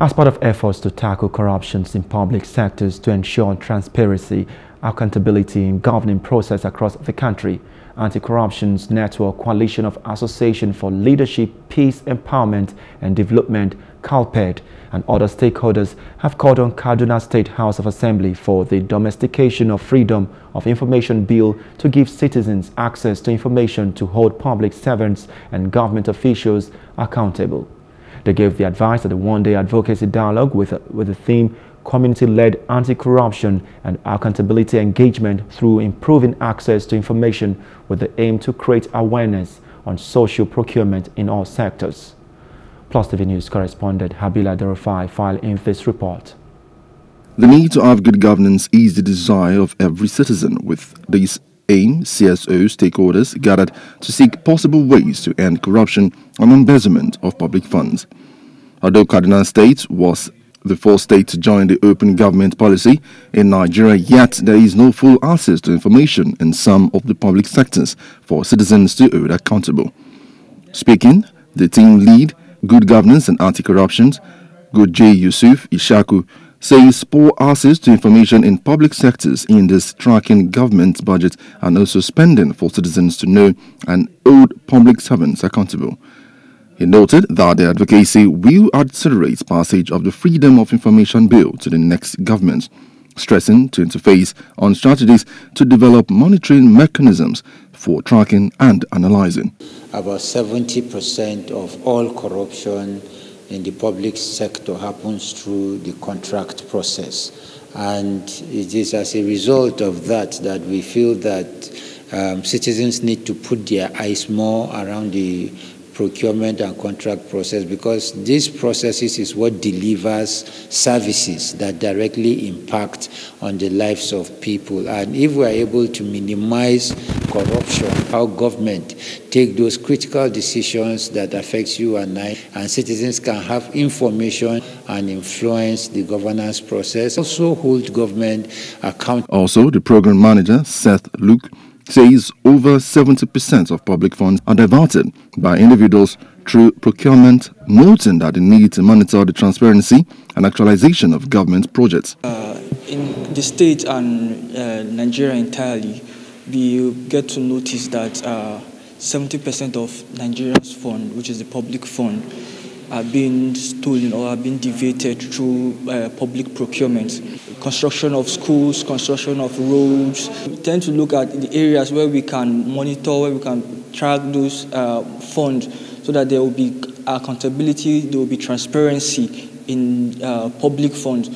As part of efforts to tackle corruptions in public sectors to ensure transparency, accountability in governing process across the country, Anti-Corruption Network Coalition of Association for Leadership, Peace, Empowerment and Development, CALPED, and other stakeholders have called on Kaduna State House of Assembly for the Domestication of Freedom of Information Bill to give citizens access to information to hold public servants and government officials accountable. They gave the advice at the one-day advocacy dialogue with, with the theme community-led anti-corruption and accountability engagement through improving access to information with the aim to create awareness on social procurement in all sectors. Plus TV News correspondent Habila Derufai filed in this report. The need to have good governance is the desire of every citizen. With this aim, CSO stakeholders gathered to seek possible ways to end corruption and embezzlement of public funds. Although Kaduna State was the first state to join the open government policy in Nigeria, yet there is no full access to information in some of the public sectors for citizens to hold accountable. Speaking, the team lead, Good Governance and Anti-Corruption, Good J. Yusuf Ishaku, says poor access to information in public sectors in this tracking government budget and also spending for citizens to know and hold public servants accountable. He noted that the advocacy will accelerate passage of the Freedom of Information Bill to the next government, stressing to interface on strategies to develop monitoring mechanisms for tracking and analyzing. About 70% of all corruption in the public sector happens through the contract process. And it is as a result of that that we feel that um, citizens need to put their eyes more around the procurement and contract process because these processes is what delivers services that directly impact on the lives of people. And if we are able to minimize corruption, how government take those critical decisions that affects you and I, and citizens can have information and influence the governance process. Also hold government accountable. Also, the program manager, Seth Luke, says over 70% of public funds are diverted by individuals through procurement, noting that the need to monitor the transparency and actualization of government projects. Uh, in the state and uh, Nigeria entirely, we get to notice that 70% uh, of Nigeria's fund, which is the public fund, are being stolen or are being deviated through uh, public procurement. Construction of schools, construction of roads. We tend to look at the areas where we can monitor, where we can track those uh, funds so that there will be accountability, there will be transparency in uh, public funds.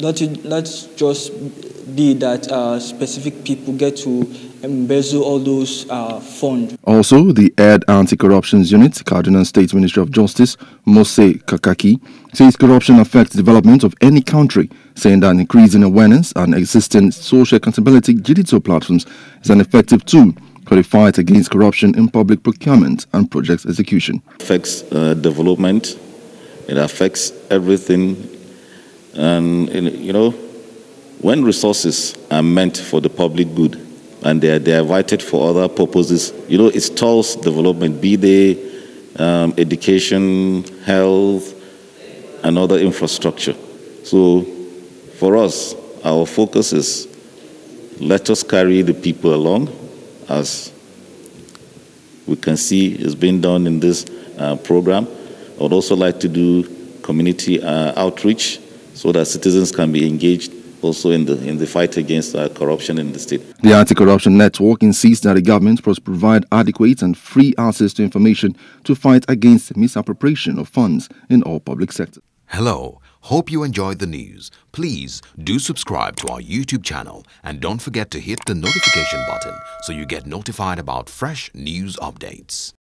Not, not just be that uh, specific people get to embezzle all those uh, funds. Also, the Head Anti-Corruption Unit, Kaduna State Ministry of Justice, Mose Kakaki, says corruption affects development of any country, saying that increasing awareness and existing social accountability digital platforms is an effective tool for the fight against corruption in public procurement and project execution. It affects uh, development, it affects everything, and you know, when resources are meant for the public good, and they are diverted for other purposes. You know, it stalls development, be they um, education, health, and other infrastructure. So for us, our focus is let us carry the people along as we can see is being done in this uh, program. I would also like to do community uh, outreach so that citizens can be engaged also in the in the fight against uh, corruption in the state. The Anti-Corruption Network insists that the government must provide adequate and free access to information to fight against misappropriation of funds in all public sectors. Hello. Hope you enjoyed the news. Please do subscribe to our YouTube channel and don't forget to hit the notification button so you get notified about fresh news updates.